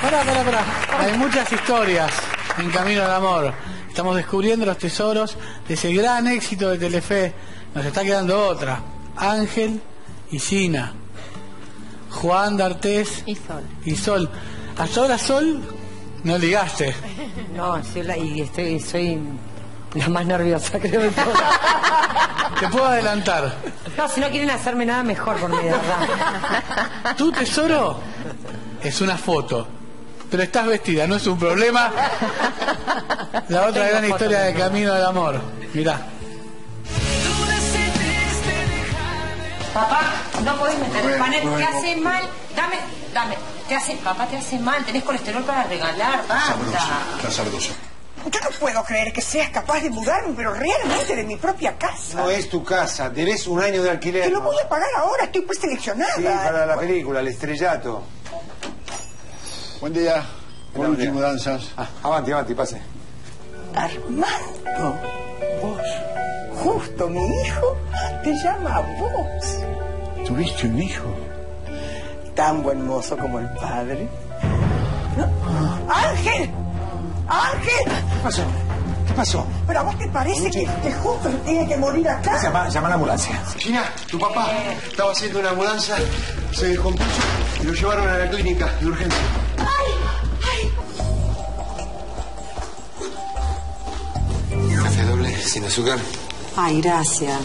Pará, pará, pará. Hay muchas historias en Camino al Amor. Estamos descubriendo los tesoros de ese gran éxito de Telefe. Nos está quedando otra. Ángel y Sina. Juan D'Artés Y Sol. y Sol. Hasta ahora Sol no ligaste. No, soy la- y estoy, soy la más nerviosa, creo, de todas. Te puedo adelantar. No, si no quieren hacerme nada, mejor por mi de verdad. Tu tesoro es una foto. Pero estás vestida, no es un problema. La otra gran historia de. Camino al Amor. Mirá. Papá, no podés meter el panel, te hace mal. Dame, dame. Te hace, papá, te hace mal. Tenés colesterol para regalar, basta. Está sabroso. Yo no puedo creer que seas capaz de mudarme, pero realmente de mi propia casa. No es tu casa, debes un año de alquiler. Te lo voy a pagar ahora, estoy preseleccionada. Sí, para la película, el estrellato. Buen día. Por Buen día. último, mudanzas. Ah, avanti, avanti, pase. Armando, vos, justo mi hijo, te llama a vos. ¿Tuviste un hijo? Tan buen mozo como el padre. ¿No? ¡Ángel! ¡Ángel! ¿Qué pasó? ¿Qué pasó? ¿Pero a vos te parece que, que justo tiene que morir acá? Llama, llama a la ambulancia. China, tu papá estaba haciendo una mudanza, se descompuso y lo llevaron a la clínica de urgencia. Sin azúcar. Ay, gracias.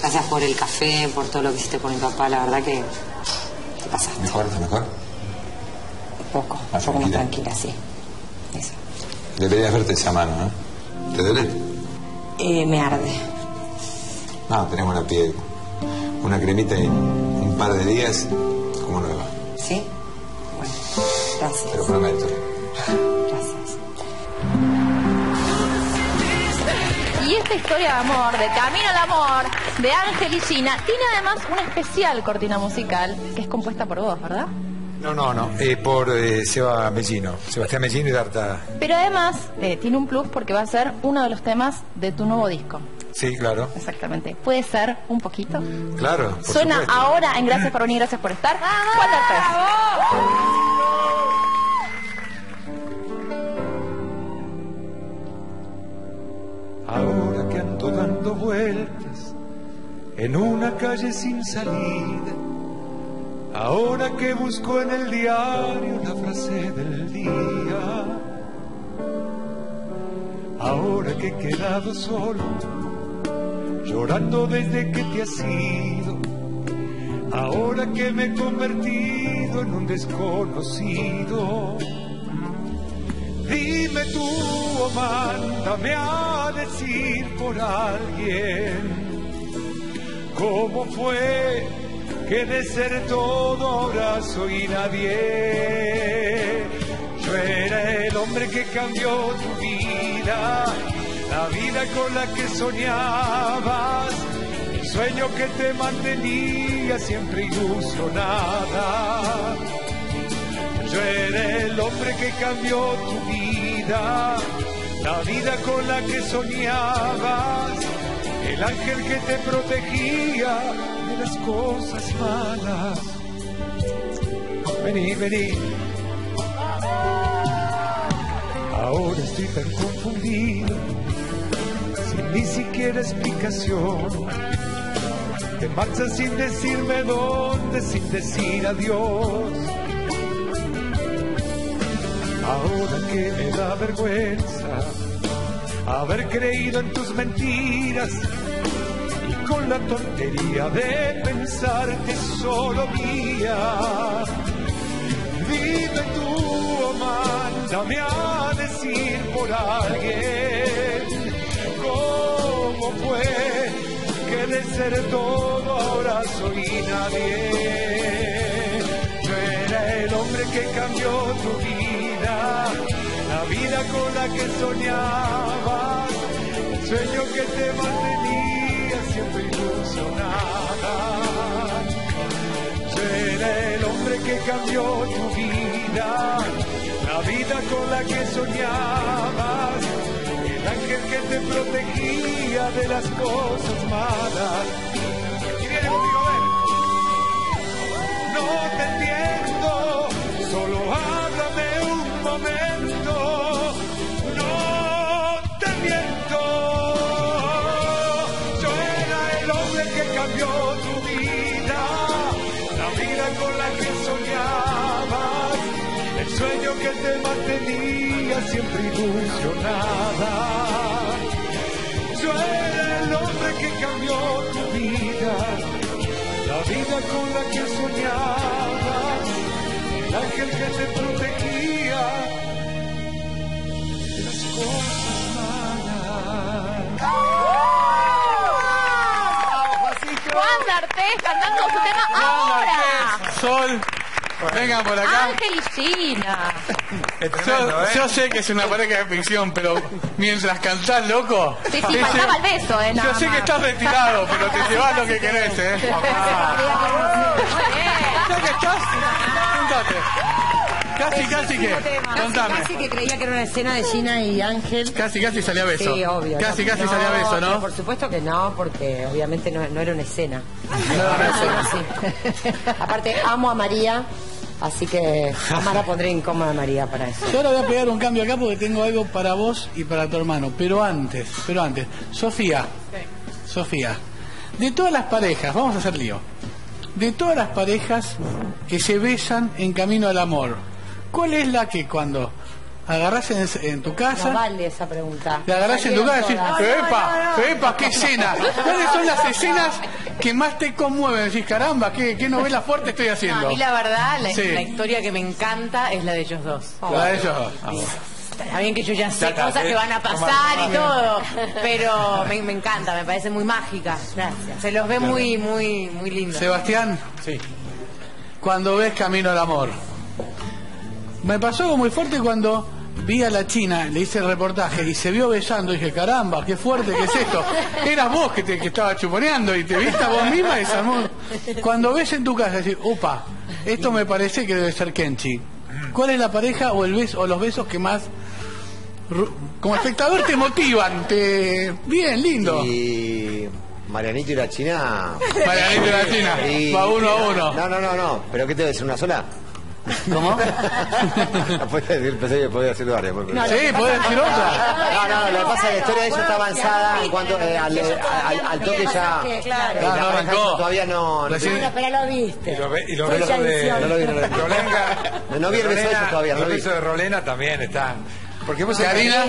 Gracias por el café, por todo lo que hiciste por mi papá. La verdad que te pasaste. ¿Mejor? ¿Está mejor? Un poco, un poco más tranquila. tranquila, sí. Eso. Deberías verte esa mano, ¿eh? ¿Te duele? Eh, me arde. No, tenemos la piel. Una cremita y un par de días como nueva. ¿Sí? Bueno, gracias. Te lo prometo. Esta historia de amor, de Camino al Amor, de Ángel y Gina, tiene además una especial cortina musical que es compuesta por vos, ¿verdad? No, no, no, eh, por eh, Seba Mellino, Sebastián Mellino y Darta. Pero además eh, tiene un plus porque va a ser uno de los temas de tu nuevo disco. Sí, claro, Exactamente. ¿Puede ser un poquito? claro. por Suena supuesto. ahora en Gracias por venir, gracias por estar. Ahora dando vueltas en una calle sin salida, ahora que busco en el diario la frase del día, ahora que he quedado solo, llorando desde que te has ido, ahora que me he convertido en un desconocido. Dime tú o mándame a decir por alguien cómo fue que de ser todo ahora soy nadie. Yo era el hombre que cambió tu vida, la vida con la que soñabas, el sueño que te mantenía siempre ilusionada. Yo era el hombre que cambió tu vida, la vida con la que soñabas, el ángel que te protegía de las cosas malas. Vení, vení. Ahora estoy tan confundido, sin ni siquiera explicación. Te marchas sin decirme dónde, sin decir adiós. Ahora que me da vergüenza haber creído en tus mentiras y con la tontería de pensar que solo mía. Dime tú o mándame a decir por alguien cómo fue que de ser todo ahora soy nadie. Yo era el hombre que cambió tu vida, vida con la que soñabas, el sueño que te mantenía siempre ilusionada. Yo era el hombre que cambió tu vida, la vida con la que soñabas, el ángel que te protegía de las cosas malas. No te entiendo, solo momento. Tu vida, la vida con la que soñabas, el sueño que te mantenía siempre ilusionada. Yo era el hombre que cambió tu vida, la vida con la que soñabas, el ángel que te Cantando su tema ahora. Sol, vengan por acá. Ángel y Yo, tremendo, ¿eh? yo sé que es una pareja de ficción, pero mientras cantás, loco. Sí, sí, ese- faltaba el beso, ¿eh? Yo Nada sé que más. estás retirado, pero te llevas lo que querés, ¿eh? Ya que estás, juntate. Casi, casi que. Contame. Casi que creía que era una escena de Gina y Ángel. Casi, casi salía beso. Sí, obvio. Casi, no, casi no, salía beso, ¿no? Por supuesto que no, porque obviamente no, no era una escena. No era una escena, sí. Aparte, amo a María, así que jamás la pondré incómoda a María para eso. Yo ahora voy a pegar un cambio acá porque tengo algo para vos y para tu hermano. Pero antes, pero antes. Sofía. Sofía. De todas las parejas, vamos a hacer lío. De todas las parejas que se besan en camino al amor, ¿cuál es la que cuando agarrás en, en tu casa... No vale esa pregunta. Te agarrás en tu casa y decís, ¡epa! ¡epa! ¡Qué escena! ¿Cuáles son las escenas que más te conmueven? Decís, caramba, ¿qué, qué novela fuerte estoy No, haciendo? a mí la verdad, la, Sí. la historia que me encanta es la de ellos dos. La de ellos dos. Está bien que yo ya sé cosas eh, que van a pasar toma. y todo, pero me, me encanta, me parece muy mágica. Gracias. Se los ve muy, muy, muy lindos. Sebastián, Sí. cuando ves Camino al Amor. Me pasó algo muy fuerte cuando vi a la China, le hice el reportaje y se vio besando. Y dije, caramba, qué fuerte que es esto. Eras vos que te que estaba chuponeando y te viste a vos misma y se armó. Cuando ves en tu casa, decís, upa, esto me parece que debe ser Kenchi. ¿Cuál es la pareja o el beso o los besos que más como espectador te motivan? Te bien, lindo. Y Marianito y la China. Marianito y la China, Y- va uno a uno. No, no, no, no. ¿Pero qué te debe decir una sola? ¿Cómo? Podía decir, pensé que podía decir varias. pues, pero- Sí, puedes decir otra. No, no, no, lo que pasa es que la historia de ellos está avanzada en cuanto eh, al, al, al toque ya. Claro. eh, No, no arrancó. Todavía no. Bueno, pero lo viste. Y, lo ve- y besos ya de. No lo vi, no lo vi. Rolenga. No vi el beso de ellos todavía, no Los lo besos de Rolena también están. Porque vos Karina.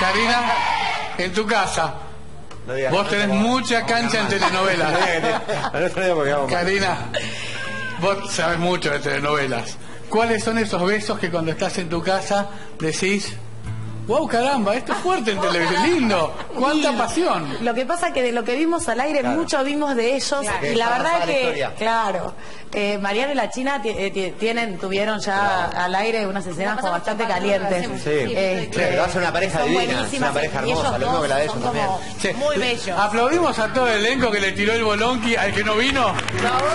Karina, en tu casa. No digas- Vos tenés mucha cancha en No telenovelas. no, no porque. Karina, vos sabés mucho de telenovelas. ¿Cuáles son esos besos que cuando estás en tu casa decís, wow, caramba, esto es fuerte en televisión, lindo, cuánta pasión? Lo que pasa que de lo que vimos al aire, mucho vimos de ellos y la verdad es que, claro, eh, Mariano y la China eh, ti- tienen, tuvieron ya al aire unas escenas como bastante calientes. Sí, Eh, pero va a ser una pareja divina, es una pareja hermosa, lo mismo que la de ellos también. Muy bellos. Aplaudimos a todo el elenco que le tiró el bolonqui al que no vino. ¡Bravo!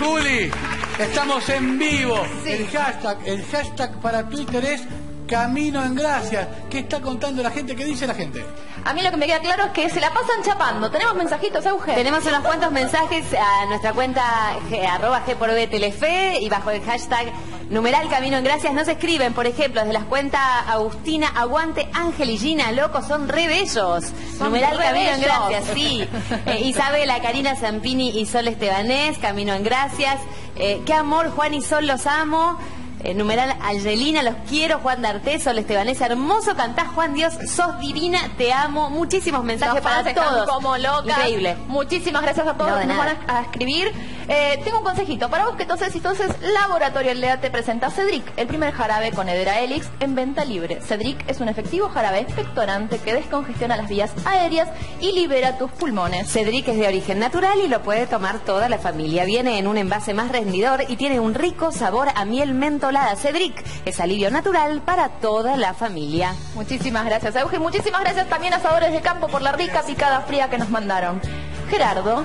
Juli, estamos en vivo. El hashtag, el hashtag para Twitter es Camino en Gracias. ¿Qué está contando la gente? ¿Qué dice la gente? A mí lo que me queda claro es que se la pasan chapando. ¿Tenemos mensajitos, Euge? Tenemos unos cuantos mensajes a nuestra cuenta G- arroba G por B Telefe y bajo el hashtag numeral Camino en Gracias nos escriben, por ejemplo, desde las cuentas Agustina Aguante, Ángel y Gina, locos, son re bellos. numeral re Camino en. Gracias, sí. Eh, Isabela, Karina Zampini y Sol Estebanés, Camino en Gracias. Eh, qué amor, Juan y Sol, los amo. Eh, numeral Angelina, los quiero, Juan D'Artés, Sol Estebanés, hermoso cantás, Juan Dios, sos divina, te amo, muchísimos mensajes Los para fans están todos. como locas. Increíble. Muchísimas gracias a todos No, los de que nos van a, a escribir. Eh, tengo un consejito para vos que entonces, entonces Laboratorio Lea te presenta Cedric, el primer jarabe con Edera Helix en venta libre. Cedric es un efectivo jarabe expectorante que descongestiona las vías aéreas y libera tus pulmones. Cedric es de origen natural y lo puede tomar toda la familia. Viene en un envase más rendidor y tiene un rico sabor a miel mentolada. Cedric es alivio natural para toda la familia. Muchísimas gracias, Euge. Muchísimas gracias también a Asadores de Campo por la rica picada fría que nos mandaron. Gerardo,